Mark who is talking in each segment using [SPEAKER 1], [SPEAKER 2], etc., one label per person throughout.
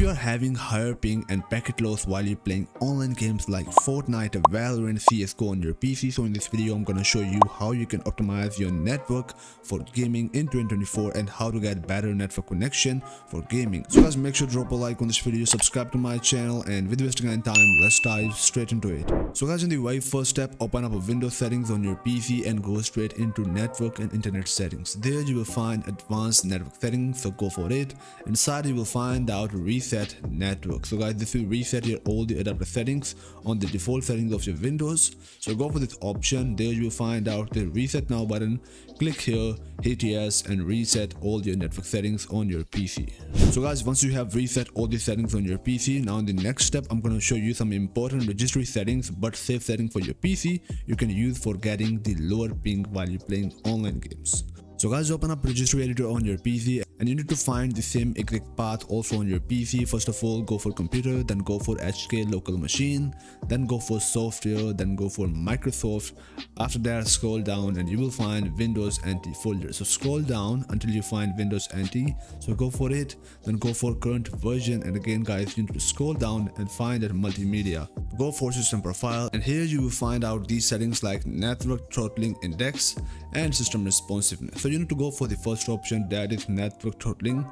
[SPEAKER 1] you are having higher ping and packet loss while you're playing online games like Fortnite, Valorant, CSGO on your PC, so in this video I'm gonna show you how you can optimize your network for gaming in 2024 and how to get better network connection for gaming. So guys make sure to drop a like on this video, subscribe to my channel and with wasting any time let's dive straight into it. So guys in the very first step open up a Windows settings on your PC and go straight into network and internet settings. There you will find advanced network settings so go for it. Inside you will find out reset network. So guys this will reset your all the adapter settings on the default settings of your windows. So go for this option. There you will find out the reset now button. Click here hit yes and reset all your network settings on your pc so guys once you have reset all the settings on your pc now in the next step i'm going to show you some important registry settings but safe setting for your pc you can use for getting the lower ping while you're playing online games. So guys open up registry editor on your PC and you need to find the same exact path also on your PC. First of all go for computer then go for HK local machine then go for software then go for Microsoft. After that scroll down and you will find Windows NT folder. So scroll down until you find Windows NT. So go for it then go for current version and again guys you need to scroll down and find that multimedia. Go for system profile and here you will find out these settings like network throttling index and system responsiveness. So you need to go for the first option that is network throttling.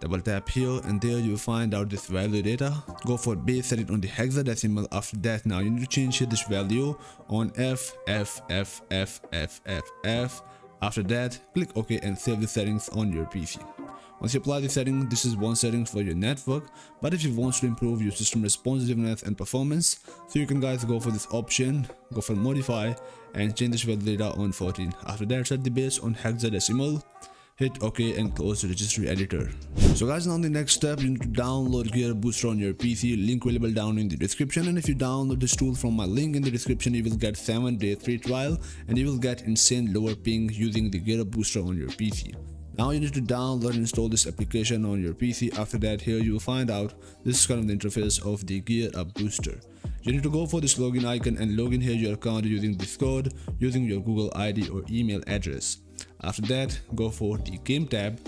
[SPEAKER 1] Double tap here and there you will find out this value data. Go for base set it on the hexadecimal after that now you need to change this value on f f f f f f f. After that click ok and save the settings on your pc once you apply the setting this is one setting for your network. But if you want to improve your system responsiveness and performance so you can guys go for this option go for modify and change this value data on 14 after that set the base on hexadecimal hit ok and close the registry editor. So guys now the next step you need to download gear booster on your pc link available down in the description. And if you download this tool from my link in the description you will get 7 day free trial and you will get insane lower ping using the gear booster on your pc now you need to download and install this application on your PC. After that, here you will find out this is kind of the interface of the Gear Up Booster. You need to go for this login icon and login here your account using Discord, using your Google ID or email address. After that, go for the game tab,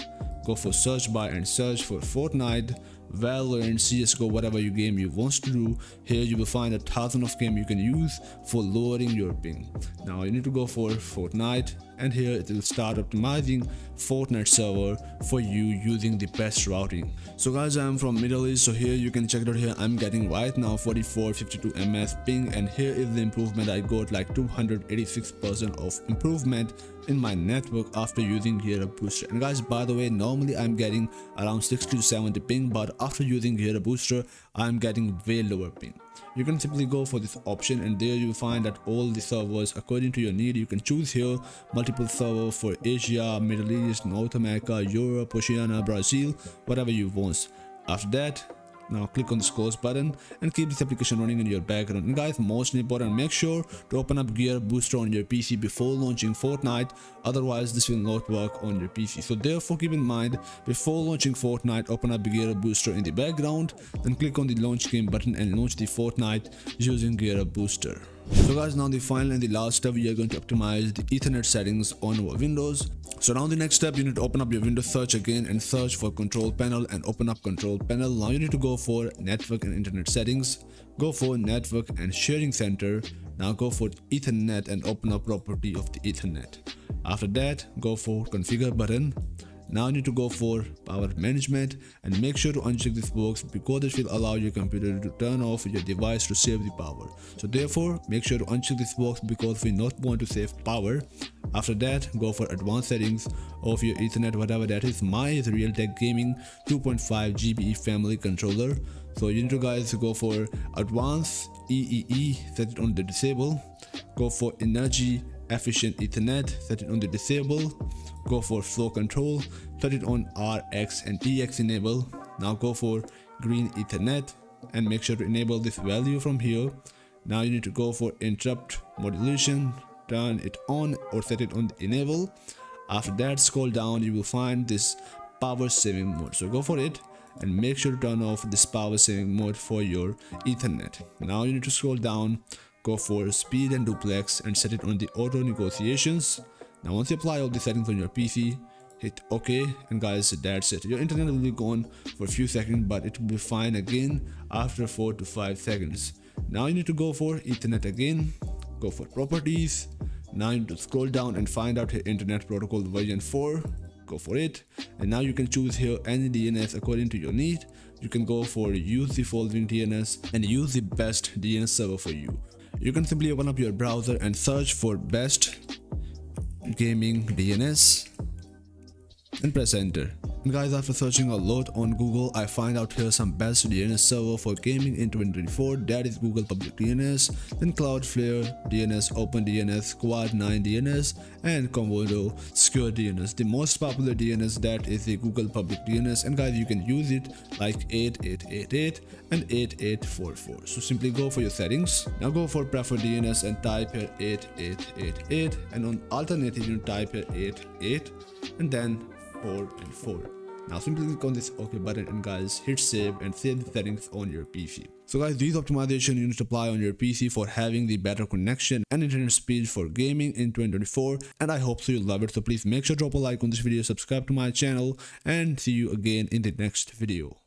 [SPEAKER 1] go for search bar and search for Fortnite, Valorant, CSGO, whatever your game you want to do. Here you will find a thousand of game you can use for lowering your ping. Now you need to go for Fortnite and here it will start optimizing Fortnite server for you using the best routing. So guys I'm from Middle East so here you can check it out here I'm getting right now 44 52 ms ping and here is the improvement I got like 286% of improvement in my network after using Gear Booster. And guys, by the way, normally I'm getting around 60 to 70 ping, but after using Gear Booster, I'm getting way lower ping. You can simply go for this option and there you find that all the servers according to your need. You can choose here multiple servers for Asia, Middle East, North America, Europe, Oceania, Brazil, whatever you want. After that, now click on this close button and keep this application running in your background. And guys most important make sure to open up gear booster on your pc before launching fortnite. Otherwise this will not work on your pc so therefore keep in mind before launching fortnite open up gear booster in the background then click on the launch game button and launch the fortnite using gear booster so guys now the final and the last step we are going to optimize the ethernet settings on our windows. So now the next step you need to open up your windows search again and search for control panel and open up control panel. Now you need to go for network and internet settings. Go for network and sharing center. Now go for ethernet and open up property of the ethernet. After that go for configure button now you need to go for power management and make sure to uncheck this box because this will allow your computer to turn off your device to save the power. So therefore make sure to uncheck this box because we not want to save power. After that go for advanced settings of your ethernet whatever that is. My is Realtek Gaming 2.5 GBE family controller. So you need to guys go for advanced EEE set it on the disable. Go for energy efficient ethernet set it on the disable go for flow control. Set it on rx and tx enable. Now go for green ethernet and make sure to enable this value from here. Now you need to go for interrupt moderation. Turn it on or set it on enable. After that scroll down. You will find this power saving mode. So go for it and make sure to turn off this power saving mode for your ethernet. Now you need to scroll down. Go for speed and duplex and set it on the auto negotiations now once you apply all the settings on your PC hit ok and guys that's it. Your internet will be gone for a few seconds but it will be fine again after 4 to 5 seconds. Now you need to go for ethernet again go for properties. Now you need to scroll down and find out internet protocol version 4 go for it. And now you can choose here any DNS according to your need. You can go for use the following DNS and use the best DNS server for you. You can simply open up your browser and search for best gaming DNS and press enter. Guys after searching a lot on Google I find out here some best DNS server for gaming in 2024 that is Google Public DNS, then Cloudflare DNS, OpenDNS, Quad9 DNS and Comodo Secure DNS. The most popular DNS that is the Google Public DNS and guys you can use it like 8888 and 8844. So simply go for your settings. Now go for preferred DNS and type here 8888 and on alternative you type here 88 and then 4 and 4. Now simply click on this OK button and guys hit save and save the settings on your PC. So guys these optimization you need to apply on your PC for having the better connection and internet speed for gaming in 2024 and I hope so you love it so please make sure to drop a like on this video subscribe to my channel and see you again in the next video.